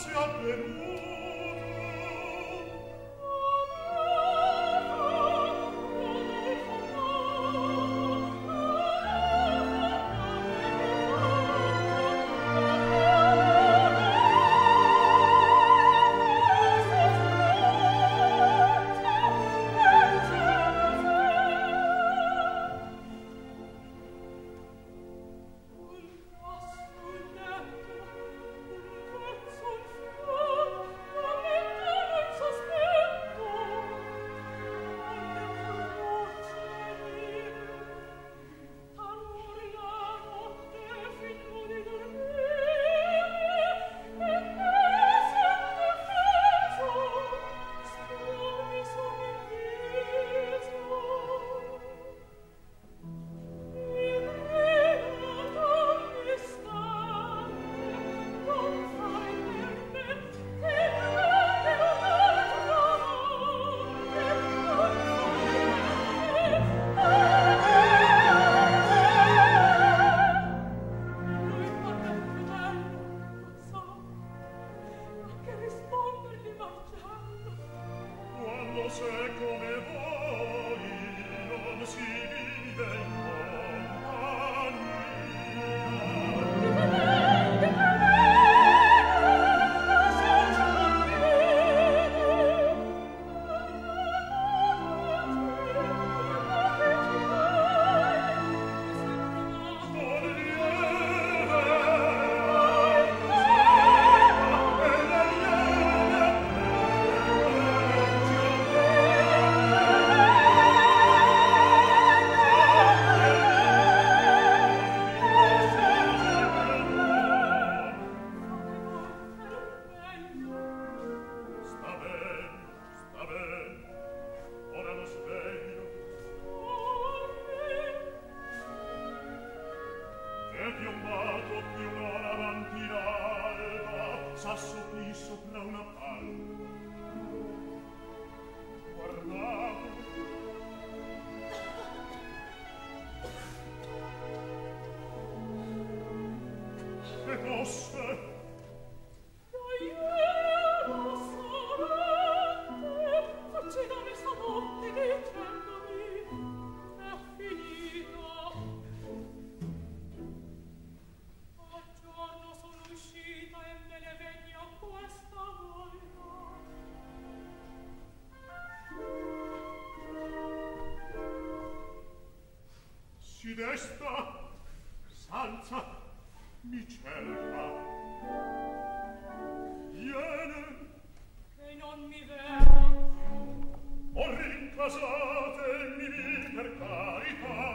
sia venuta dolce come voi non si vive sopra una palma. Guardavo. E fosse distanza mi cerca. Viene che non mi vede o rincasate mi per carità.